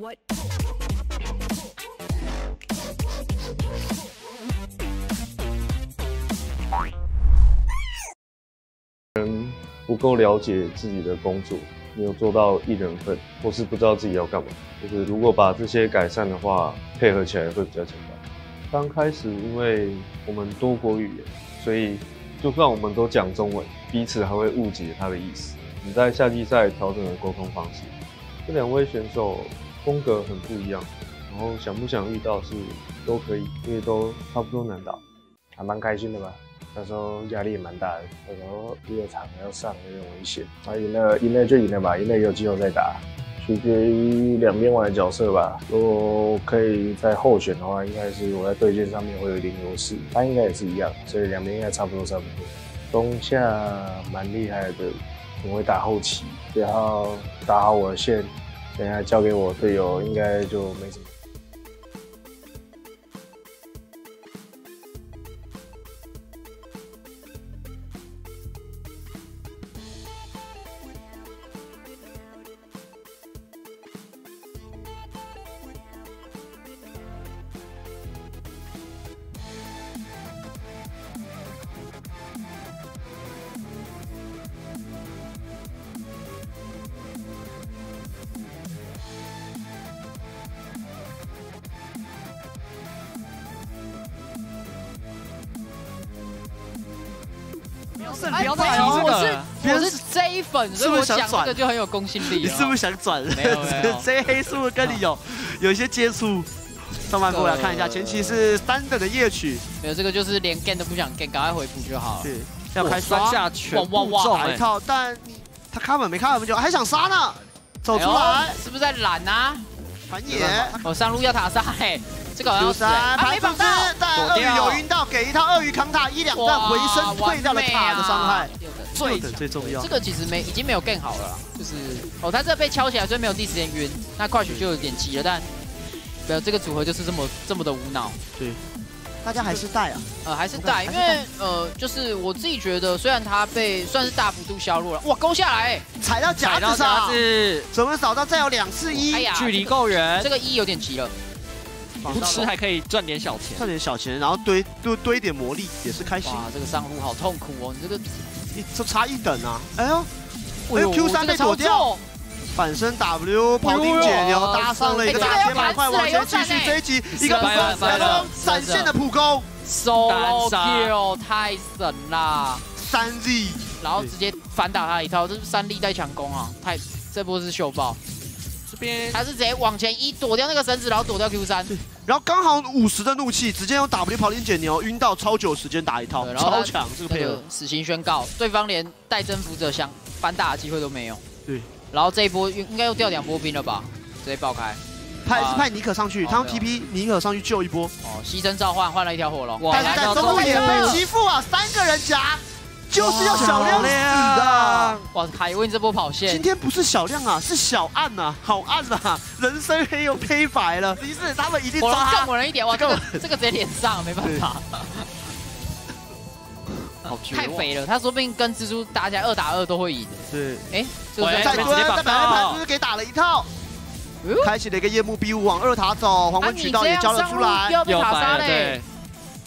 What? 不够了解自己的工作，没有做到一人份，或是不知道自己要干嘛。就是如果把这些改善的话，配合起来会比较简单。刚开始，因为我们多国语言，所以就算我们都讲中文，彼此还会误解他的意思。你在夏季赛调整了沟通方式，这两位选手风格很不一样，然后想不想遇到是都可以，因为都差不多难打，还蛮开心的吧。那时候压力也蛮大的，那时候第二场要上有点危险，啊赢了赢了就赢了吧，赢了有机会再打，取决于两边玩的角色吧。如果可以在候选的话，应该是我在对线上面会有一点优势，他应该也是一样，所以两边应该差不多差不多。中下蛮厉害的，我会打后期，然后打好我的线，等下交给我队友，应该就没什么。不要再提这个，我是 J 粉，所以我讲这就很有公信力。你是不是想转？没有没有，J 黑是不是跟你有 有一些接触？上半过来看一下，前期是三等的夜曲，没有这个就是连 gain 都不想 gain，赶快回补就好了。是，要开三下全部打一套，但他开门没开门就还想杀呢，走出来是不是在懒啊？反野，哦上路要塔杀嘿。这个要三，没绑到，但鳄鱼有晕到，给一套鳄鱼扛塔一两段回身退掉了塔的伤害，最最重要。这个其实没已经没有更好了，就是哦，他这被敲起来，所以没有第一时间晕，那快血就有点急了，但没有这个组合就是这么这么的无脑。对，大家还是带啊，呃还是带，因为呃就是我自己觉得，虽然他被算是大幅度削弱了，哇勾下来，踩到夹子上，怎么扫到？再有两次一，距离够远，这个一有点急了。不吃还可以赚点小钱，赚点小钱，然后堆堆堆点魔力也是开心。哇，这个上路好痛苦哦！你这个一就差一等啊！哎呦，哎呦 Q 三被躲掉，反身 W 庖丁解牛搭上了一个大铁板块，往前继续追击，一个闪现的普攻，Solo Kill 太神啦！三 Z，然后直接反打他一套，这是三力在强攻啊！太这波是秀爆。他是直接往前一躲掉那个绳子，然后躲掉 Q 三，然后刚好五十的怒气，直接用 W 跑进减牛，晕到超久时间打一套，超强这个配合。死刑宣告，对方连带征服者想反打的机会都没有。对，然后这一波应该又掉两波兵了吧？直接爆开，派是派尼可上去，他用 TP 尼可上去救一波。哦，牺牲召唤换了一条火龙，但是在中路也被欺负啊，三个人夹。就是要小亮死的！哇，凯文这波跑线，今天不是小亮啊，是小暗呐，好暗啊！人生黑又黑白了，于是他们一定抓更猛人一点，哇，这个 这个直接脸上，没办法，太肥了，他说不定跟蜘蛛打起来二打二都会赢。是，哎，再蹲，在百万盘是给打了一套，开启了一个夜幕 B 五往二塔走，黄昏渠道也交了出来，有白嘞。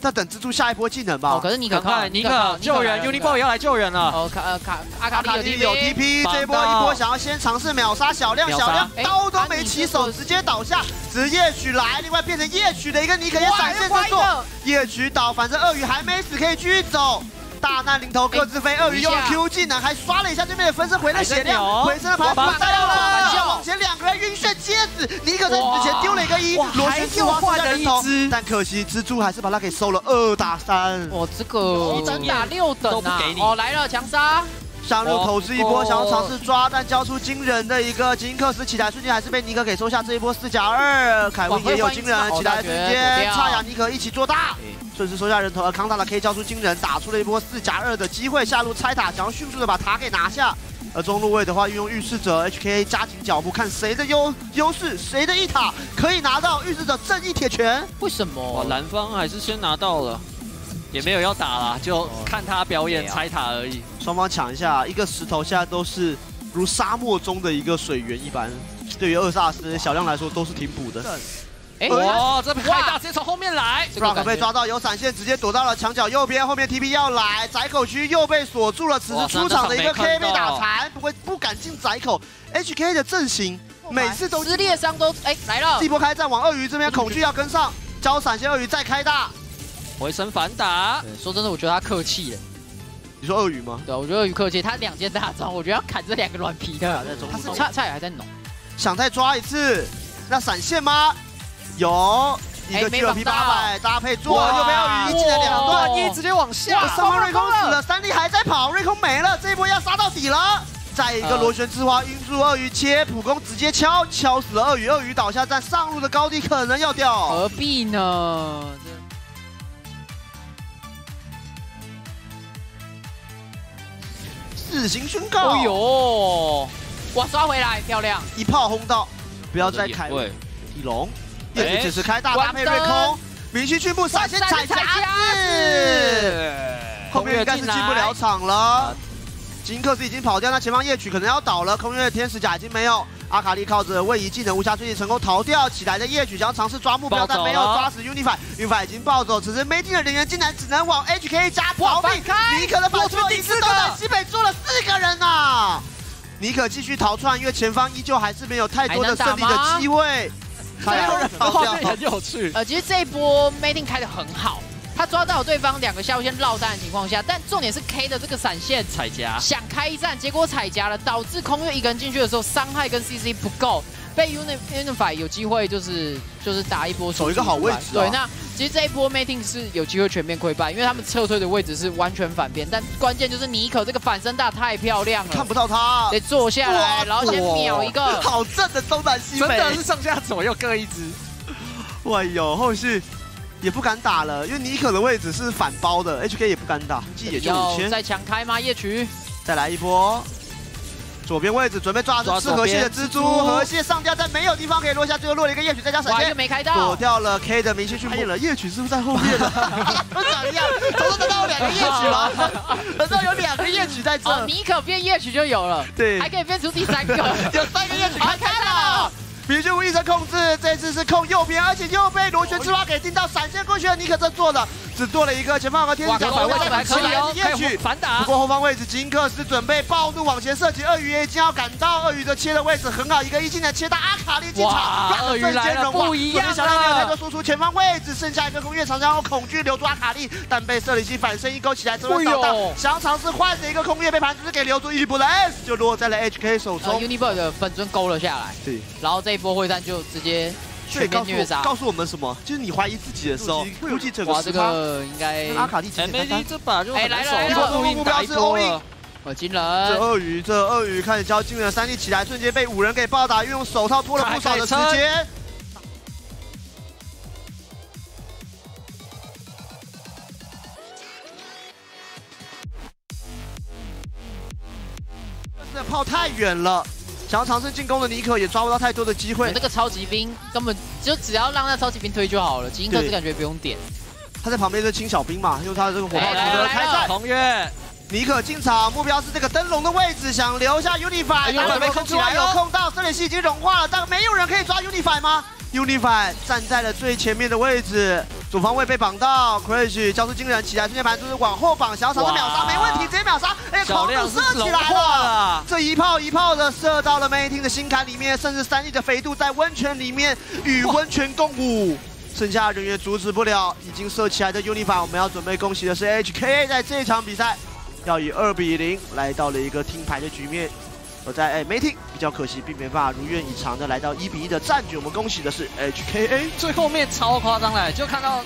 在等蜘蛛下一波技能吧。哦，可是尼可快，尼可救援，Unibo 也要来救人了。哦，卡呃卡阿卡里有 TP，这一波一波想要先尝试秒杀。小亮，小亮刀都没起手，直接倒下，直夜曲来，另外变成夜曲的一个尼可也闪现着做，夜曲倒，反正鳄鱼还没死，可以继续走。大难临头各自飞，鳄鱼用了 Q 技能，还刷了一下对面的分身，回了血量，回身的盘反杀掉了，晕眩蝎子，尼可在死前丢了一个一，螺旋又换了一只，但可惜蜘蛛还是把他给收了二打三，哦，这个一等打六等啊，哦来了强杀，上路投掷一波，想要尝试抓，但交出惊人的一个金克斯起来瞬间还是被尼克给收下这一波四加二，凯文也有惊人起来瞬间，差雅尼克一起做大。顺势收下人头，而康塔的可以交出惊人，打出了一波四加二的机会，下路拆塔，想要迅速的把塔给拿下。而中路位的话，运用预示者 HKA 加紧脚步，看谁的优优势，谁的一塔可以拿到预示者正义铁拳。为什么？蓝方还是先拿到了，也没有要打啦，就看他表演拆塔而已。双方抢一下，一个石头现在都是如沙漠中的一个水源一般。对于厄萨斯小亮来说都是挺补的。哎，哇，这边开大，直接从后面来。Rock 被抓到有闪现，直接躲到了墙角右边，后面 TP 要来，窄口区又被锁住了。此时出场的一个 K 被打残，不会不敢进窄口。HK 的阵型每次都撕裂伤都哎来了。一波开战往鳄鱼这边，恐惧要跟上，交闪现鳄鱼再开大，回身反打。说真的，我觉得他客气了。你说鳄鱼吗？对，我觉得鳄鱼客气，他两件大招，我觉得要砍这两个软皮的。他是菜菜还在弄，想再抓一次，那闪现吗？有一个 G P 八百搭配做，右边鳄鱼一进了两段，一直接往下。上方瑞空死了，三弟还在跑，瑞空没了，这一波要杀到底了。再一个螺旋之花晕住鳄鱼，切普攻直接敲，敲死了鳄鱼，鳄鱼倒下，在上路的高地可能要掉。何必呢？死刑宣告！哎呦，哇，刷回来，漂亮，一炮轰到，不要再开。翼龙。叶只是开大搭配瑞空，明星巨步闪现踩夹子，后面应该是进不了场了。金克斯已经跑掉，那前方夜曲可能要倒了。空月天使甲已经没有，阿卡丽靠着位移技能无暇追击成功逃掉。起来的夜曲想要尝试抓目标，但没有抓死 Unify，Unify 已经暴走。此时 m a t i n 的人员竟然只能往 HK 加逃命。尼可的反出第四都在西北做了四个人呐！尼可继续逃窜，因为前方依旧还是没有太多的胜利的机会。还有人跑掉很有趣。呃，其实这一波 Mating 开的很好，他抓到对方两个下路线绕弹的情况下，但重点是 K 的这个闪现踩夹，想开一战，结果踩夹了，导致空月一个人进去的时候伤害跟 CC 不够。被 Unify 有机会就是就是打一波守一个好位置。对，那其实这一波 Mating 是有机会全面溃败，因为他们撤退的位置是完全反边。但关键就是尼可这个反身大太漂亮了，看不到他，得坐下来，然后先秒一个。好正的东南西北，真的是上下左右各一只。哎呦，后续也不敢打了，因为妮可的位置是反包的，HK 也不敢打，计也就五千。再强开吗？夜曲，再来一波。左边位置准备抓住四河蟹的蜘蛛，河蟹上吊在没有地方可以落下，最后落了一个夜曲，再加闪现，没开到，躲掉了 K 的明星去了。夜曲是不是在后面？不长一样，偷偷得到两个夜曲吗？难道有两个夜曲在这？尼可变夜曲就有了，对，还可以变出第三个，有三个夜曲，开了。明星无意在控制，这次是控右边，而且又被螺旋之花给盯到，闪现过去了。尼可这做的只做了一个前方有个天使角，反位再可以哦，夜曲反打。不过后方位置金克斯准备暴怒往前射击，鳄鱼已经要赶到，鳄鱼的切的位置很好，一个一技能切到阿卡丽进场，鳄鱼来了不一样小亮没有太多输出，前方位置剩下一个空月长枪，恐惧留住阿卡丽，但被瑟里希反身一勾起来，之后扫荡，想要尝试换着一个空月被盘子给留住，一波的 S 就落在了 HK 手中，Univer 的粉尊勾了下来，对，然后这一波会战就。直接全面虐杀，告诉我们什么？就是你怀疑自己的时候，估计整个这个应该阿卡丽简单单，这把就哎来了，目标是欧印，我惊人。这鳄鱼，这鳄鱼开始交惊人三 D 起来，瞬间被五人给暴打，运用手套拖了不少的时间。这炮太远了。想要尝试进攻的尼可也抓不到太多的机会。那个超级兵根本就只要让那超级兵推就好了，吉克斯感觉不用点。他在旁边是清小兵嘛，用他的这个火炮组合开战。红月，尼可进场，目标是这个灯笼的位置，想留下 Unify。准备空起来，有空到，这里是已经融化了，但没有人可以抓 Unify 吗？Unify 站在了最前面的位置。主方位被绑到，Crash 交出惊人起来，瞬间盘就是往后绑，想要尝试秒杀，没问题，直接秒杀，哎，狂怒射起来了，这一炮一炮的射到了 Mating 的心坎里面，甚至三亿的肥度在温泉里面与温泉共舞，剩下人员阻止不了，已经射起来的 Unify，我们要准备恭喜的是 HKA 在这场比赛要以二比零来到了一个听牌的局面。而在哎没听，比较可惜，并没办法如愿以偿的来到一比一的战局。我们恭喜的是 HKA，最后面超夸张了，就看到